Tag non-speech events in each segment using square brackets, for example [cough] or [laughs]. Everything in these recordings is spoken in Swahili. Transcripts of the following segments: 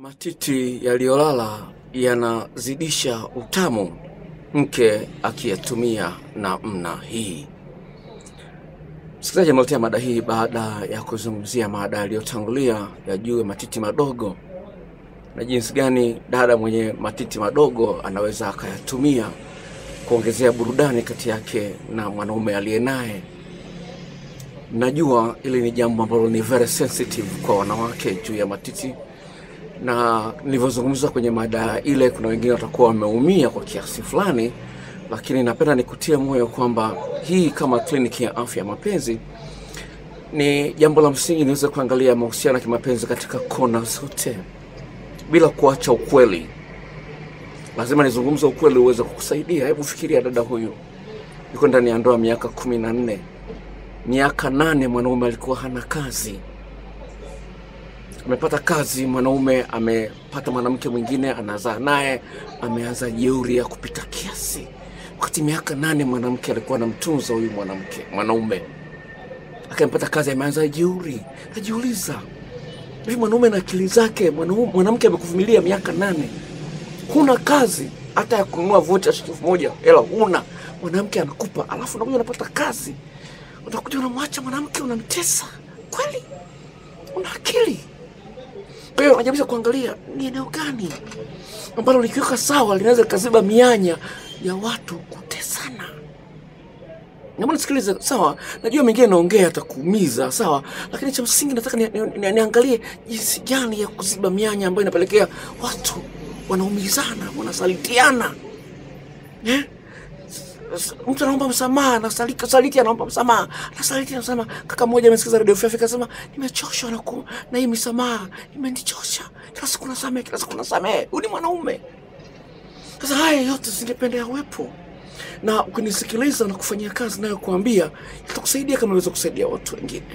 Matiti yaliyolala yanazidisha utamu mke akiyatumia namna hii. Msikilizaji ameletea mada hii baada ya kuzungumzia mada yaliyotangulia ya juu ya matiti madogo na jinsi gani dada mwenye matiti madogo anaweza akayatumia kuongezea burudani kati yake na mwanaume aliye naye. Najua hili ni jambo ambalo ni very sensitive kwa wanawake juu ya matiti, na nilivyozungumza kwenye mada ile, kuna wengine watakuwa wameumia kwa kiasi fulani, lakini napenda nikutie moyo kwamba hii kama kliniki ya afya ya mapenzi ni jambo la msingi, niweze kuangalia mahusiano ya kimapenzi katika kona zote bila kuacha ukweli. Lazima nizungumze ukweli uweze kukusaidia. Hebu fikiria, dada huyu yuko ndani ya ndoa miaka kumi na nne miaka nane mwanaume alikuwa hana kazi, amepata kazi, mwanaume amepata mwanamke mwingine, anazaa naye, ameanza jeuri ya kupita kiasi, wakati miaka nane mwanamke alikuwa anamtunza huyu mwanamke mwanaume, akampata kazi, ameanza jeuri. Najiuliza, hivi mwanaume na akili zake, mwanamke amekuvumilia miaka nane, huna kazi hata ya kununua vocha shilingi elfu moja hela huna, mwanamke anakupa, alafu unakuja unapata kazi unakuja unamwacha mwanamke unamtesa kweli? Una akili? Kwa hiyo kuangalia ni eneo gani ambalo likiweka sawa linaweza likaziba mianya ya watu kutesana. Naomba nisikilize, sawa. Najua mengine naongea atakuumiza, sawa, lakini cha msingi nataka ni, ni, ni, niangalie jinsi gani ya kuziba mianya ambayo inapelekea watu wanaumizana, wanasalitiana eh? Mtu anaomba msamaha nasaliti saliti anaomba msamaha nasaliti anasema kaka mmoja amesikiza radio Free akasema nimechoshwa na, ku, na hii misamaha imenichosha. Kila siku nasamehe kila siku nasamehe. Huyu ni mwanaume. Sasa haya yote singependa yawepo. Na ukinisikiliza na kufanyia kazi nayo kuambia itakusaidia kama unaweza kusaidia watu wengine.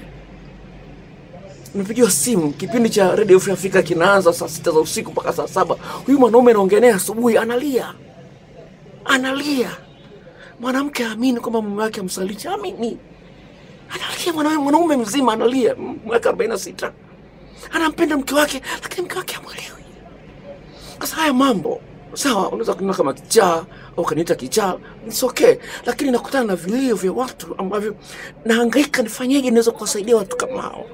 Nimepigiwa simu kipindi cha radio Free Africa kinaanza saa sita za usiku mpaka saa saba. Huyu mwanaume anaongelea asubuhi analia. Analia mwanamke aamini kwamba mume wake amsaliti, amini. Analia mwanaume, mwanaume mzima analia, mwaka arobaini na sita anampenda mke wake, lakini mke wake amwelewi. Sasa haya mambo sawa, unaweza kuniona kama kichaa au kaniita kichaa, it's okay, lakini nakutana na vilio vya watu ambavyo nahangaika, nifanyeje naweza kuwasaidia watu kama hao.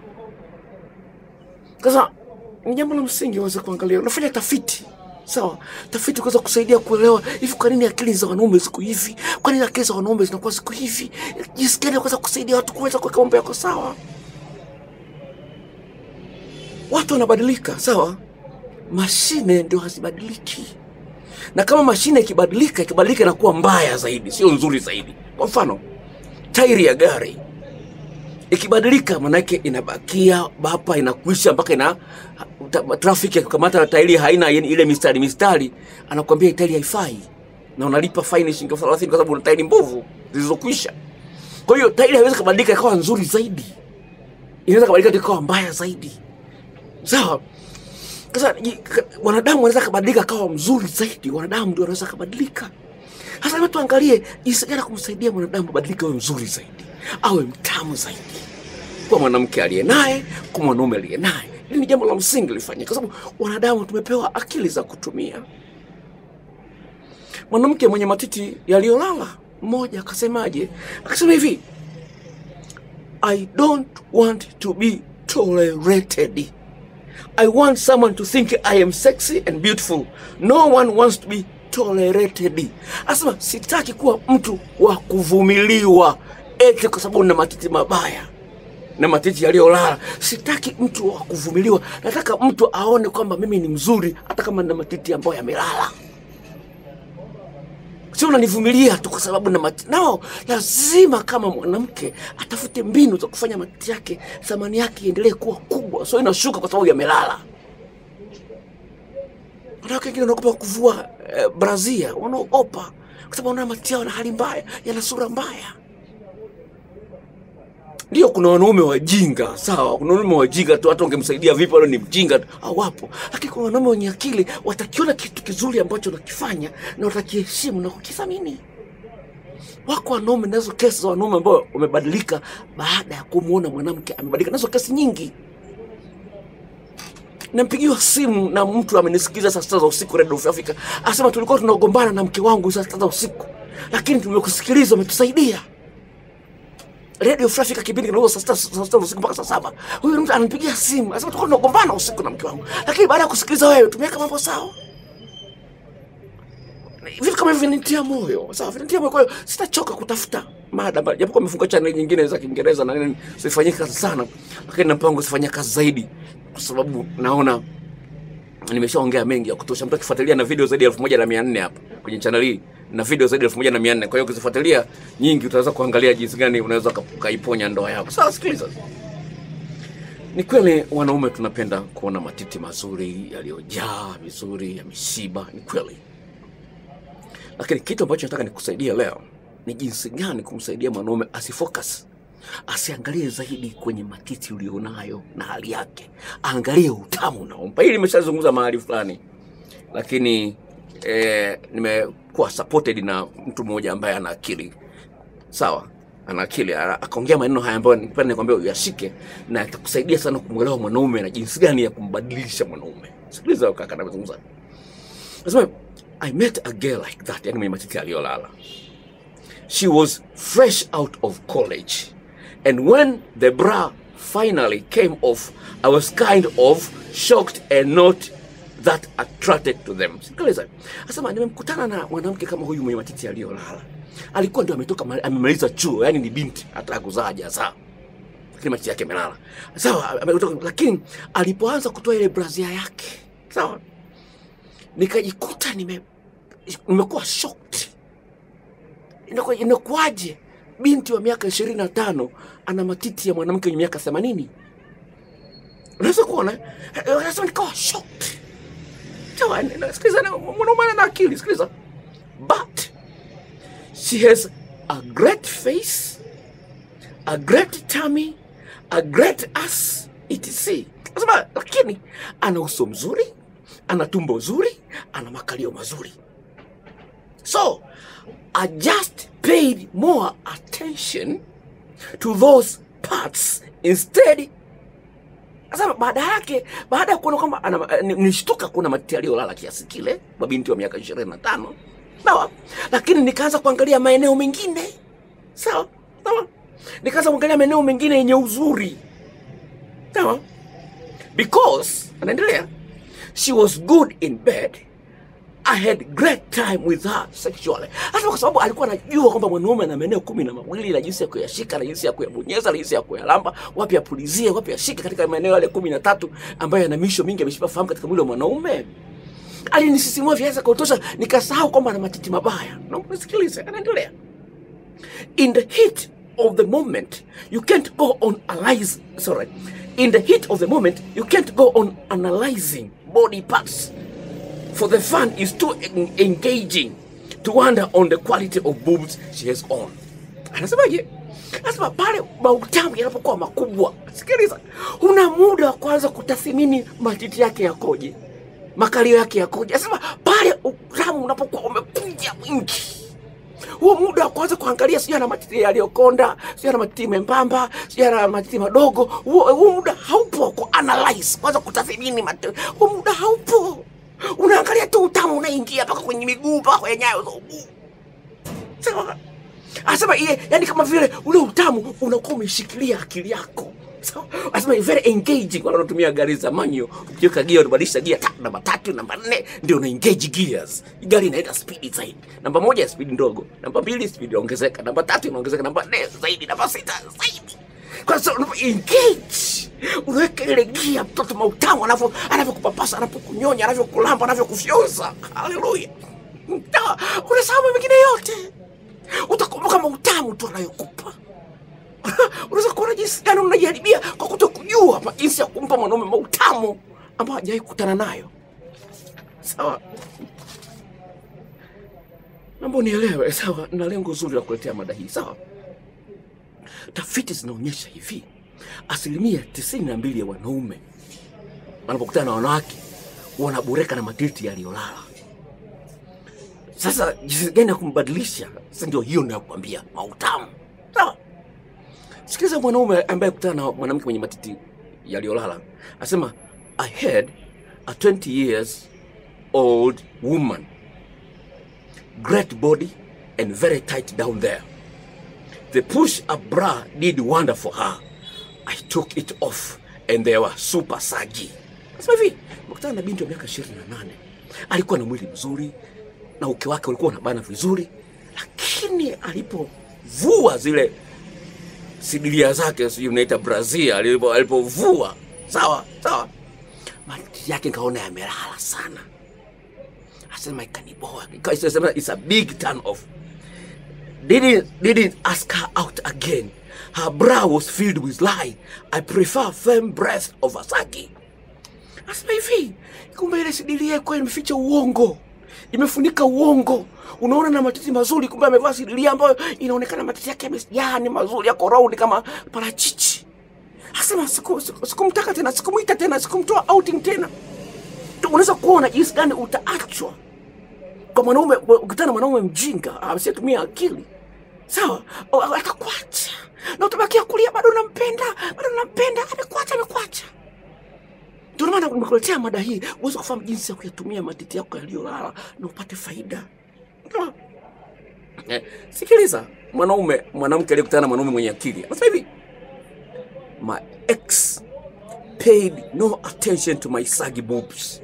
Sasa ni jambo la msingi uweze kuangalia, unafanya tafiti sawa, tafiti kuweza kusaidia kuelewa hivi, kwa nini akili za wanaume ziko hivi, kwa nini akili za wanaume zinakuwa ziko hivi, jinsi gani kuweza kusaidia watu kuweza kuweka mambo yako sawa. Watu wanabadilika, sawa, mashine ndio hazibadiliki, na kama mashine ikibadilika, ikibadilika inakuwa mbaya zaidi, sio nzuri zaidi. Kwa mfano, tairi ya gari ikibadilika manake inabakia bapa inakuisha mpaka ina trafiki ya kukamata tairi haina ile mistari mistari, anakuambia tairi haifai na unalipa faini shilingi elfu thelathini kwa sababu una tairi mbovu zilizokwisha. Kwa hiyo tairi haiwezi kubadilika ikawa nzuri zaidi, inaweza kubadilika ikawa mbaya zaidi, sawa. Sasa wanadamu wanaweza kubadilika akawa mzuri zaidi, wanadamu ndio wanaweza kubadilika. Sasa tuangalie jinsi gani kumsaidia mwanadamu kubadilika awe mzuri zaidi, awe mtamu zaidi kwa mwanamke aliye naye, kwa mwanaume aliye naye. Hili ni jambo la msingi lifanyike, kwa sababu wanadamu tumepewa akili za kutumia. Mwanamke mwenye matiti yaliyolala mmoja akasemaje? Akasema hivi, I don't want to be tolerated. I want someone to think I am sexy and beautiful. No one wants to be tolerated. Asema sitaki kuwa mtu wa kuvumiliwa eti kwa sababu na matiti mabaya na matiti yaliyolala. Sitaki mtu wa kuvumiliwa, nataka mtu aone kwamba mimi ni mzuri hata kama na matiti ambayo yamelala. Sio unanivumilia tu kwa sababu na matiti. No, lazima kama mwanamke atafute mbinu za kufanya matiti yake thamani yake iendelee kuwa kubwa, sio inashuka kwa sababu yamelala. Wanawake wengine wanaogopa kuvua eh, brazia, wanaogopa kwa sababu wanaona matiti yao na hali mbaya, yana sura mbaya. Ndio, kuna wanaume wajinga, sawa. Kuna wanaume wajinga tu, hata ungemsaidia vipi, wale ni mjinga tu, hawapo. Lakini kuna wanaume wenye akili, watakiona kitu kizuri ambacho unakifanya na watakiheshimu na kukithamini. Wako wanaume, nazo kesi za wanaume ambao wamebadilika baada ya kumwona mwanamke amebadilika, nazo kesi nyingi. nampigiwa simu na mtu amenisikiza saa sita za usiku Radio Afrika, asema tulikuwa tunagombana na mke wangu saa sita za usiku, lakini tumekusikiliza, umetusaidia. Radio Free Africa kipindi kinauza saa sita usiku mpaka saa saba. Huyu mtu ananipigia simu anasema tulikuwa tunagombana usiku na mke wangu, lakini baada ya kusikiliza wewe tumeweka mambo sawa vitu kama hivi vinitia moyo sawa, vinitia moyo. Kwa hiyo sitachoka kutafuta mada japokuwa nimefungua channel nyingine za Kiingereza na nini, sifanyii kazi sana, lakini na mpango sifanyia kazi zaidi, kwa sababu naona nimeshaongea mengi ya kutosha. Mtu akifuatilia na video zaidi ya elfu moja na mia nne hapa kwenye channel hii na video zaidi ya elfu moja na mia nne Kwa hiyo ukizifuatilia nyingi, utaweza kuangalia jinsi gani unaweza uka- ukaiponya ndoa yako. Sawa, sikiliza. Ni kweli wanaume tunapenda kuona matiti mazuri yaliyojaa vizuri, yameshiba. Ni kweli lakini kitu ambacho nataka nikusaidia leo ni jinsi gani kumsaidia mwanaume asifocus, asiangalie zaidi kwenye matiti ulionayo na hali yake, aangalie utamu unaompa. Hili nimeshazungumza mahali fulani, lakini eh, nimekuwa supported na mtu mmoja ambaye ana akili sawa, ana akili akaongea maneno haya ambayo nipenda nikwambia uyashike, na atakusaidia sana kumwelewa mwanaume na jinsi gani ya kumbadilisha mwanaume. Sikiliza kaka, anazungumza Nasema, I met a girl like that, yani mwenye matiti aliyolala. She was fresh out of college. And when the bra finally came off, I was kind of shocked and not that attracted to them. Sikiliza. Asema nimemkutana na mwanamke kama huyu mwenye matiti aliyolala. Alikuwa ndio ametoka mali- amemaliza chuo, yani ni binti, hata kuzaa hajazaa. Lakini matiti yake yamelala. Sawa, ametoka lakini alipoanza kutoa ile brazia yake. Sawa? nikajikuta nime nimekuwa shocked. Inakuwa- Inakuwaje binti wa miaka ishirini na tano ana matiti ya mwanamke wenye miaka themanini? Unaweza kuona, unaweza nikawa shocked. Sikiliza, but she has a great face, a great tummy, a great ass, etc. Nasema, lakini ana uso mzuri, ana tumbo zuri, ana makalio mazuri. So I just paid more attention to those parts instead. Sasa baada yake, baada ya kuona kwamba nishtuka kuna matiti aliyolala kiasi kile, mabinti wa miaka ishirini na tano. Sawa, lakini nikaanza kuangalia maeneo mengine. Sawa. Sawa, nikaanza kuangalia maeneo mengine yenye uzuri. Sawa, because anaendelea. She was good in bed I had great time with her sexually. Hata kwa sababu alikuwa anajua kwamba mwanaume ana maeneo kumi na mawili na jinsi ya kuyashika na jinsi ya kuyabonyeza na jinsi ya kuyalamba, wapi apulizie, wapi ashike katika maeneo yale kumi na tatu ambayo yana misho mingi ameshipa fahamu katika mwili wa mwanaume. Alinisisimua viaza kutosha, nikasahau kwamba ana matiti mabaya. Naomba nisikilize, anaendelea. In the heat of the moment, you can't go on analyze, sorry. In the heat of the moment, you can't go on analyzing body parts for the fan is too en- engaging to wonder on the quality of boobs she has on. Anasemaje? Anasema pale mautamu yanapokuwa makubwa, sikiliza, huna muda wa kwanza kutathimini matiti yake yakoje, makalio yake yakoje. Anasema pale utamu unapokuwa umekuja mwingi huo muda wa kwanza kuangalia sijui ana matiti yaliyokonda, sijui ana matiti membamba, sijui ana matiti madogo. Huo muda haupo wa kuanalyze, kwanza kutathmini. Huo muda haupo, unaangalia tu utamu unaingia mpaka kwenye miguu, mpaka kwenye nyayo za mguu. Sawa? Anasema ile, yani kama vile ule utamu unakuwa umeshikilia akili yako. Sawa? Anasema very engaging. Wale wanatumia gari za manyo, ukiweka gia unabadilisha gia ta, namba tatu, namba nne ndio una engage gears. Gari inaenda speed zaidi. Namba moja speed ndogo, namba mbili speed inaongezeka, namba tatu inaongezeka, namba nne zaidi, namba sita zaidi. Kwa sababu unapo engage unaweka ile gia, mtoto mautamu anavyo anavyokupapasa, anavyokunyonya, anavyokulamba, anavyokufyonza Haleluya! Sawa? Unasahau mengine yote utakumbuka mautamu tu anayokupa. [laughs] Unaweza kuona jinsi gani unajaribia kwa kutokujua jinsi ya kumpa mwanaume mautamu ambayo hajawahi kukutana nayo. Sawa, naomba unielewe. Sawa, na lengo zuri la kuletea mada hii. Sawa, tafiti zinaonyesha hivi, asilimia tisini na mbili ya wanaume wanapokutana na wanawake wanaboreka na matiti yaliyolala. Sasa jinsi gani ya kumbadilisha? Sasa ndio hiyo nayokuambia, mautamu. Sawa, sikiliza mwanaume ambaye kutana na mwanamke mwenye matiti yaliyolala, asema I had a 20 years old woman, great body and very tight down there. The push up bra did wonder for her. I took it off and they were super saggy. Nasema hivi mkutana na binti wa miaka 28. Alikuwa na mwili mzuri na uke wake ulikuwa unabana vizuri, lakini alipovua zile sidilia zake, sijui unaita brazia, alipo- alipovua sawa sawa, matiti yake nikaona yamelala sana. Asema ikaniboa, ikasema it's a big turn off didn't didn't ask her out again. Her brow was filled with lie. I prefer firm breath over saggy. Asema hivi, kumbe ile sidilia yako imeficha uongo, imefunika uongo. Unaona na matiti mazuri, kumbe amevaa sidili ambayo inaonekana matiti yake yamejaa mazuri, yako round kama parachichi. Asema siku- siku- sikumtaka tena, sikumuita tena, sikumtoa outing tena. Unaweza kuona jinsi gani utaachwa kwa mwanaume ukutana na mwanaume mjinga asiyetumia akili sawa, atakuacha na utabakia kulia, bado unampenda, bado unampenda, amekuacha, amekuacha. Ndio maana nimekuletea mada hii uweze kufahamu jinsi ya kuyatumia matiti yako yaliyolala na upate faida. Eh, sikiliza, mwanaume mwanamke aliyekutana na mwanaume mwenye akili anasema hivi, my ex paid no attention to my saggy boobs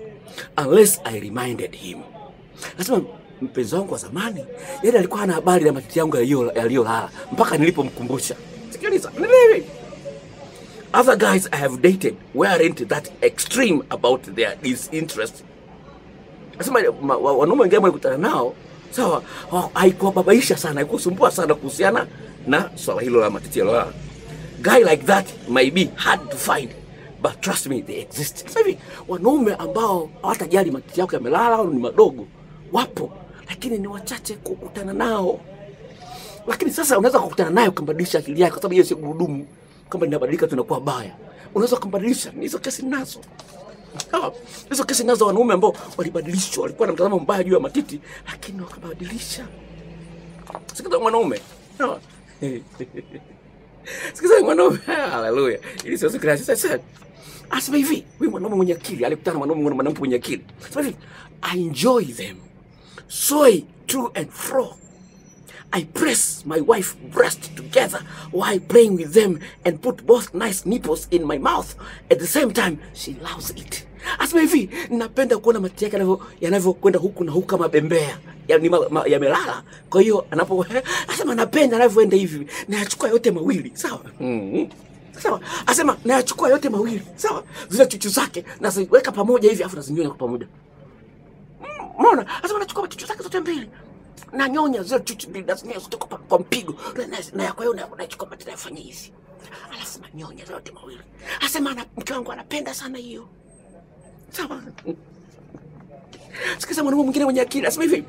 unless I reminded him. Nasema mpenzi wangu wa zamani yeye alikuwa hana habari na matiti yangu yaliyolala mpaka nilipomkumbusha. Sikiliza, nielewe. Other guys I have dated weren't that extreme about their disinterest. Nasema wanaume wengine walikutana nao sawa, ha- haikuwababaisha sana, haikusumbua sana kuhusiana na swala hilo la matiti yaliyolala. Guy like that may be hard to find but trust me they exist. Sasa hivi wanaume ambao hawatajali matiti yako yamelala au ni madogo wapo, lakini ni wachache kukutana nao. Lakini sasa unaweza kukutana naye ukambadilisha akili yake, kwa sababu hiyo sio gurudumu kama linabadilika tunakuwa baya. Unaweza kumbadilisha, hizo kesi nazo. Hizo kesi nazo wanaume ambao walibadilishwa, walikuwa na mtazamo mbaya juu ya matiti, lakini wakabadilisha. Sikiza mwanaume. [laughs] Sikiza mwanaume. Haleluya. Ili sio sikira sasa. Asema hivi, huyu mwanaume mwenye akili alikutana na mwanaume mwanamke mwenye akili. Sema hivi, I enjoy them. Sway to and fro. I press my wife's breast together while playing with them and put both nice nipples in my mouth. At the same time, she loves it. Asema hivi, napenda kuona mati yake yanavyo- yanavyokwenda huku na huku kama bembea yamelala. Kwa hiyo anapo [laughs] asema napenda anavyoenda hivi, nayachukua yote mawili, sawa? mm Sawa, asema nayachukua yote mawili, sawa? Zile chuchu zake naziweka pamoja hivi, afu nazinyonya kwa pamoja. Unaona? Sasa nachukua chuchu zake zote mbili na nyonya zile chuchu mbili zote zote kwa, kwa mpigo na, na ya kwa hiyo na- nachukua matendo yafanya hivi alafu nanyonya zote mawili. Asema ana, mke wangu anapenda sana hiyo. Sawa. Sikiza mwanamume mwingine mwenye akili asema hivi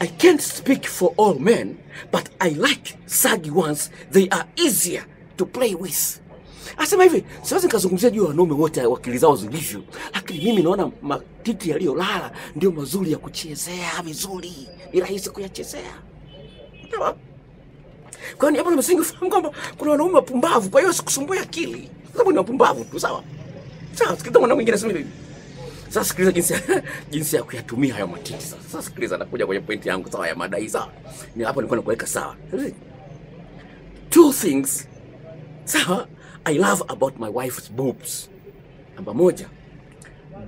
I can't speak for all men, but I like saggy ones. They are easier to play with. Asema hivi, siwezi nikazungumzia juu ya wanaume wote akili zao zilivyo, lakini mimi naona matiti yaliyolala ndio mazuri ya kuchezea vizuri, ni rahisi kuyachezea. Kwa hiyo hapo msingi fahamu kwamba kuna wanaume wapumbavu, kwa hiyo sikusumbua akili, sababu ni wapumbavu tu. Sawa sawa, sikiliza mwanaume mwingine asema hivi sasa sikiliza jinsi [laughs] jinsi ya kuyatumia hayo matiti sasa. Sasa sikiliza, nakuja kwenye pointi yangu sawa ya madai sawa. Ni hapo nilikuwa nakuweka sawa. Two things sawa I love about my wife's boobs. Namba moja,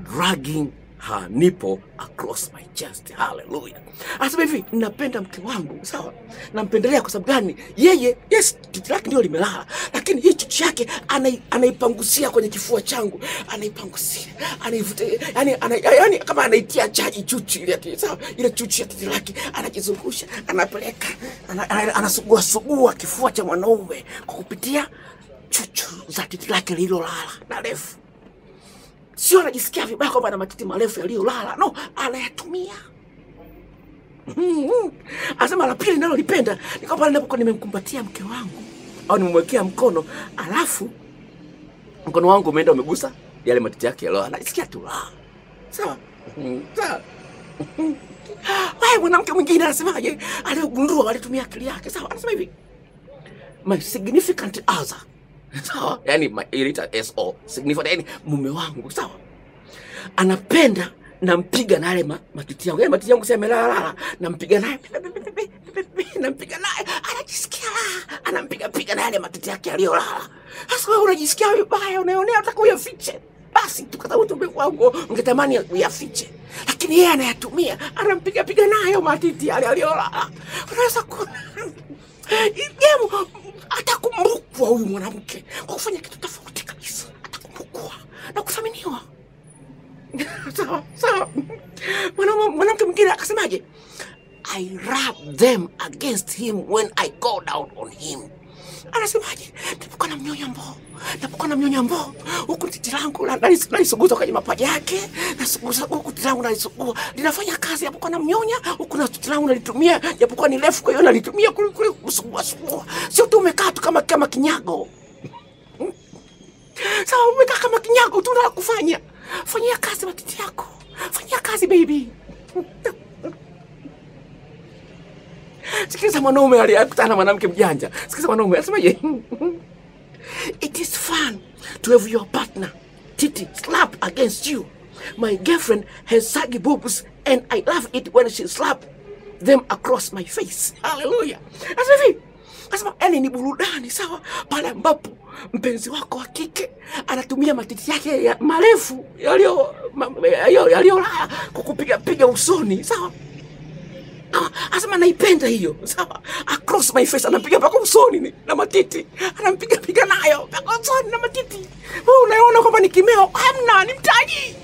dragging her nipple across my chest. Hallelujah. Anasema hivi, napenda mke wangu, sawa? Nampendelea kwa sababu gani? Yeye, yes, titi lake ndio limelala, lakini hii chuchu yake anai, anaipangusia kwenye kifua changu, anaipangusia, anaivuta, yani, yani kama anaitia chaji chuchu ile sawa? Ile chuchu ya titi lake anakizungusha, anapeleka, ana- ana- anasugua sugua kifua cha mwanaume kwa kupitia chuchu za titi lake lililolala na refu sio anajisikia vibaya kwamba ana matiti marefu yaliyolala, no, anayatumia. asema Anasema la pili nalolipenda ni kwamba ninapokuwa nimemkumbatia mke wangu au nimemwekea mkono, alafu mkono wangu umeenda umegusa yale matiti yake yaliyolala, anajisikia tu raha. Sawa, Mhm. sawa. Wewe mwanamke mwingine anasemaje? Aliyogundua alitumia akili yake. Sawa, anasema hivi my significant other [laughs] yani inaita SO significant, yani mume wangu sawa, anapenda nampiga na yale ma- matiti yangu, yale matiti yangu si amelalala, nampiga naye nampiga naye, anajisikia raha, anampiga piga na yale matiti yake aliyolala. Sasa wewe unajisikia vibaya, unaonea unataka uyafiche, basi tu, kwa sababu wangu huko, ungetamani uyafiche, lakini yeye anayatumia, anampiga piga nayo matiti aliyolala. Unaweza kuona Jemu atakumbukwa huyu mwanamke kwa kufanya kitu tofauti kabisa, atakumbukwa na kuthaminiwa. [laughs] Sawa sawa. Mwanamke mwingine akasemaje? I rub them against him when I go down on him. Anasemaje? Napokuwa na mnyonya mboo, napokuwa na mnyonya mboo, huku titi langu naisuguza kwenye mapaja yake, nasuguza huku titi langu nalisugua, linafanya kazi Napokuwa na mnyonya, huku na titi langu nalitumia, japokuwa ni refu, kwa hiyo nalitumia kule kusugua sugua. Sio tu umekaa tu kama kama kinyago. Sawa, umekaa kama kinyago tu unataka kufanya. Fanyia kazi matiti yako. Fanyia kazi baby. Sikiliza mwanaume aliyekutana na mwanamke mjanja. Sikiliza mwanaume asemaje? It is fun to have your partner titi slap against you. My girlfriend has saggy boobs and I love it when she slap them across my face. Hallelujah. Sasa hivi Nasema yani ni burudani sawa, pale ambapo mpenzi wako wa kike anatumia matiti yake ya marefu yaliyo yaliyo- kukupiga piga usoni sawa. Asema naipenda hiyo sawa, across my face anapiga mpaka usoni ni- na matiti, anampiga piga nayo mpaka usoni na matiti. Wewe unaona kwamba ni kimeo? Hamna, ni mtaji.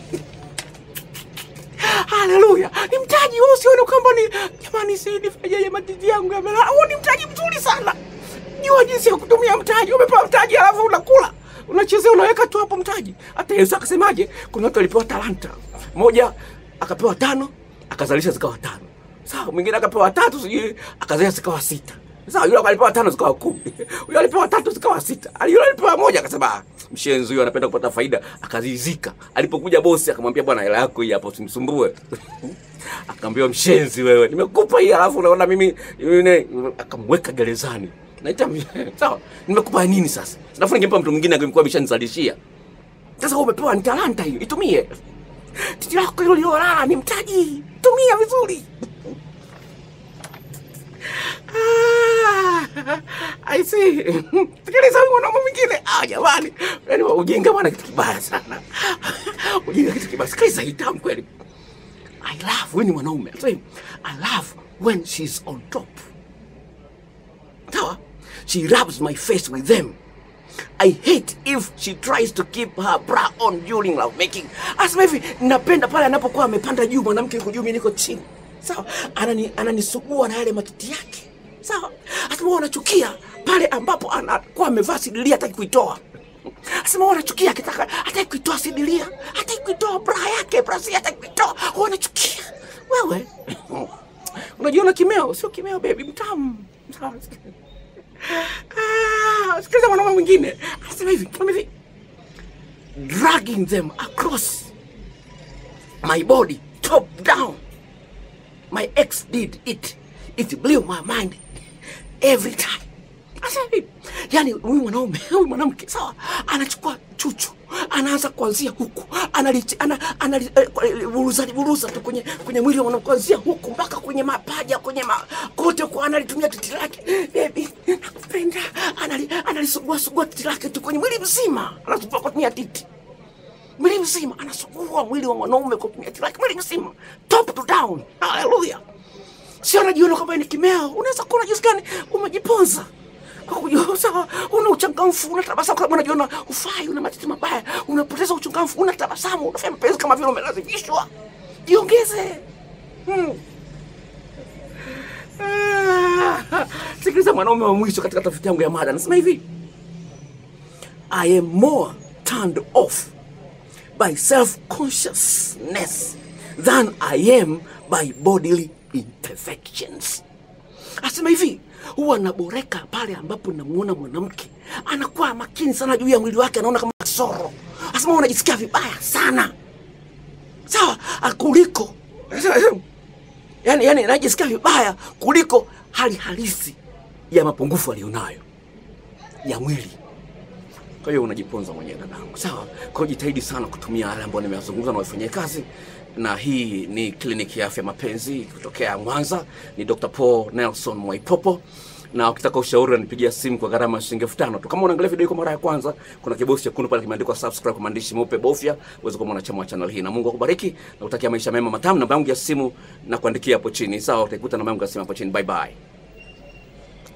Haleluya, ni mtaji. Wewe usione kwamba ni jamani, si nifanyaje matiti yangu yamelala. Huo ni mtaji mzuri sana. Jua jinsi ya kutumia mtaji. Umepewa mtaji alafu unakula unachezea, unaweka tu hapo mtaji. Hata Yesu akasemaje? Kuna watu walipewa talanta, moja akapewa tano, akazalisha zikawa tano. Sawa, mwingine akapewa tatu, sijui akazea zikawa sita. Sawa, yule alipewa tano zikawa kumi, [laughs] yule alipewa tatu zikawa sita, Ali- yule alipewa moja akasema "Ah, mshenzi huyo anapenda kupata faida, akazizika. Alipokuja bosi akamwambia, bwana, hela yako hii hapo, usimsumbue. [laughs] Akamwambia, mshenzi wewe, nimekupa hii alafu unaona mimi mimi akamweka gerezani. Naita [laughs] sawa, nimekupa nini sasa? Alafu ningempa mtu mwingine angekuwa ameshanizalishia. Sasa wewe umepewa ni talanta hiyo, itumie. Titi lako hilo lilolala ni mtaji, tumia vizuri. Ah, I see. Sikiliza huyu mwanaume mwingine. Ah, jamani. Yaani ujinga bwana kitu kibaya sana. Ujinga kitu kibaya. Sikiliza hii tamu kweli. I love when mwanaume. I love when she's on top. Sawa? She rubs my face with them. I hate if she tries to keep her bra on during love making. Asema hivi, napenda pale anapokuwa amepanda juu, mwanamke yuko juu, mimi niko chini. Sawa? Anani ananisugua na yale matiti yake. Sawa? Asema wanachukia anachukia pale ambapo anakuwa amevaa sidilia hataki kuitoa. Asema wanachukia anachukia akitaka hataki kuitoa sidilia, hataki kuitoa bra yake, brasi hataki kuitoa. wanachukia anachukia. Wewe unajiona kimeo, sio kimeo baby, mtamu. Sawa? Ah, sikiliza mwanaume mwingine anasema hivi, kama hivi dragging them across my body top down my ex did it. It blew my mind. Every time. Yani huyu mwanaume huyu mwanamke sawa? Anachukua chuchu anaanza kuanzia huku. Analiburuza ana, anali, eh, buruza tu kwenye mwili wa kuanzia huku mpaka kwenye mapaja kwenye ma, kote kwa analitumia titi lake. Baby nakupenda. Anali analisugua sugua titi lake tu kwenye mwili mzima. Anasugua titi mwili mzima anasugua mwili wa mwanaume kwa kutumia titi lake mwili mzima. Top to down. Haleluya sio anajiona kwamba ni kimeo. Unaweza kuona jinsi gani umejiponza. Sawa, una uchangamfu, unatabasamu kama unajiona ufai, una matiti mabaya, unapoteza uchangamfu, unatabasamu, unafanya mapenzi kama vile umelazimishwa. Jiongeze. Hmm. Ah, Sikiliza mwanaume wa mwisho katika tafiti yangu ya mada. Anasema hivi, I am more turned off by self-consciousness than I am by bodily imperfections. Asema hivi, huwa naboreka pale ambapo namuona mwanamke anakuwa makini sana juu ya mwili wake, anaona kama kasoro. Asema huwa najisikia vibaya sana, sawa, akuliko kuliko yani, yani najisikia vibaya kuliko hali halisi ya mapungufu aliyonayo ya mwili. Kwa hiyo unajiponza mwenyewe dadangu, sawa? Kwa hiyo jitahidi sana kutumia yale ambayo nimeyazungumza na wafanyie kazi, na hii ni kliniki ya afya mapenzi kutokea Mwanza. Ni Dr. Paul Nelson Mwaipopo na ukitaka ushauri unanipigia simu kwa gharama ya shilingi elfu tano tu. Kama unaangalia video hii kwa mara ya kwanza, kuna kibosi chekundu pale kimeandikwa subscribe kwa maandishi meupe, bofya uweze kuwa mwanachama wa channel hii, na Mungu akubariki na utakia maisha mema matamu. Namba yangu ya simu na kuandikia hapo chini, sawa? Utaikuta namba yangu ya simu hapo chini. Bye bye.